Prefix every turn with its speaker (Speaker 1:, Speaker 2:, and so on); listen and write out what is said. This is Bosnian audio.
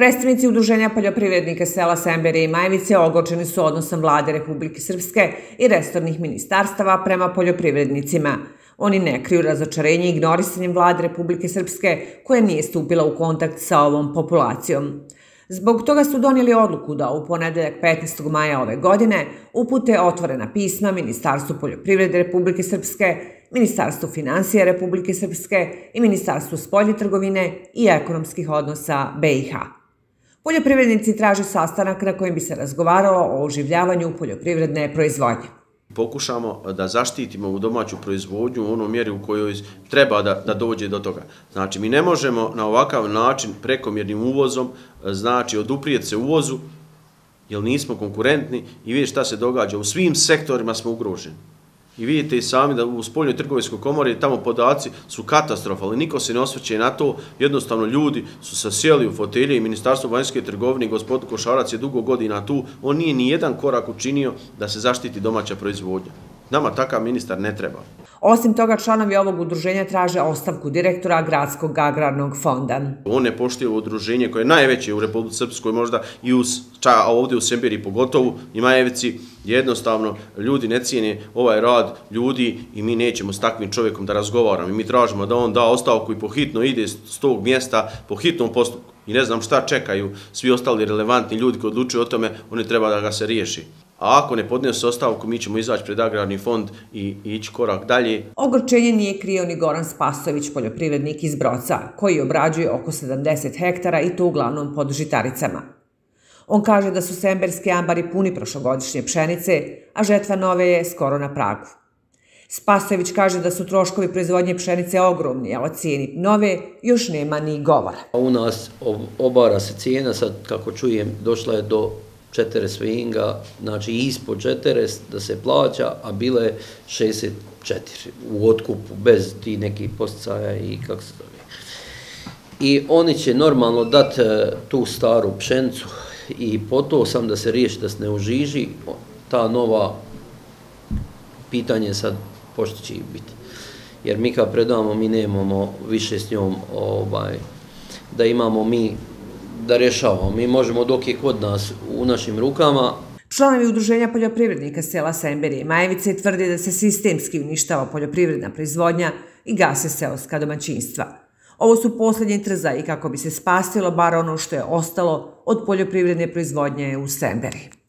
Speaker 1: Predstavnici Udruženja poljoprivrednika sela Sembere i Majvice ogorčeni su odnosom vlade Republike Srpske i restornih ministarstava prema poljoprivrednicima. Oni ne kriju razočarenje ignorisanjem vlade Republike Srpske koja nije stupila u kontakt sa ovom populacijom. Zbog toga su donijeli odluku da u ponedeljak 15. maja ove godine upute otvorena pisma Ministarstvu poljoprivrede Republike Srpske, Ministarstvu financija Republike Srpske i Ministarstvu spolje trgovine i ekonomskih odnosa BiH. Poljoprivrednici traže sastanak na kojem bi se razgovaralo o oživljavanju poljoprivredne proizvodnje.
Speaker 2: Pokušamo eh, da zaštitimo u domaću proizvodnju u onom mjeri u kojoj treba da, da dođe do toga. Znači, mi ne možemo na ovakav način prekomjernim uvozom, eh, znači, oduprijeti se uvozu, jer nismo konkurentni i vidjeti šta se događa. U svim sektorima smo ugroženi. I vidite i sami da u spoljnoj trgovinskoj komori tamo podaci su katastrofalni, niko se ne osvrće na to, jednostavno ljudi su se sjeli u fotelje i Ministarstvo vanjske trgovine gospodin Košarac je dugo godina tu, on nije ni jedan korak učinio da se zaštiti domaća proizvodnja. Nama takav ministar ne treba.
Speaker 1: Osim toga, članovi ovog udruženja traže ostavku direktora Gradskog agrarnog fonda.
Speaker 2: On ne poštuje udruženje koje je najveće u Republike Srpskoj, možda i u, ča, a ovdje u Semberi pogotovo, i Majevici, jednostavno ljudi ne cijene ovaj rad ljudi i mi nećemo s takvim čovjekom da razgovaramo. I mi tražimo da on da ostavku i pohitno ide s tog mjesta po hitnom postupku. I ne znam šta čekaju svi ostali relevantni ljudi koji odlučuju o tome, oni treba da ga se riješi a ako ne podnese ostavku, mi ćemo izaći pred agrarni fond i ići korak dalje.
Speaker 1: Ogorčenje nije krio ni Goran Spasović, poljoprivrednik iz Broca, koji obrađuje oko 70 hektara i to uglavnom pod žitaricama. On kaže da su semberski ambari puni prošlogodišnje pšenice, a žetva nove je skoro na pragu. Spasović kaže da su troškovi proizvodnje pšenice ogromni, a o cijeni nove još nema ni govora.
Speaker 3: U nas obara se cijena, sad kako čujem, došla je do četere swinga, znači ispod četere da se plaća, a bile 64 u otkupu bez ti nekih posticaja i kako se zove. I oni će normalno dati e, tu staru pšencu i potao sam da se riješi da se ne užiži, ta nova pitanje sad pošto će biti. Jer mi kad predamo, mi nemamo više s njom ovaj, da imamo mi da rješavamo. Mi možemo dok je kod nas u našim rukama.
Speaker 1: Članovi Udruženja poljoprivrednika sela Semberi i Majevice tvrdi da se sistemski uništava poljoprivredna proizvodnja i gase seoska domaćinstva. Ovo su posljednji trza i kako bi se spasilo bar ono što je ostalo od poljoprivredne proizvodnje u Semberi.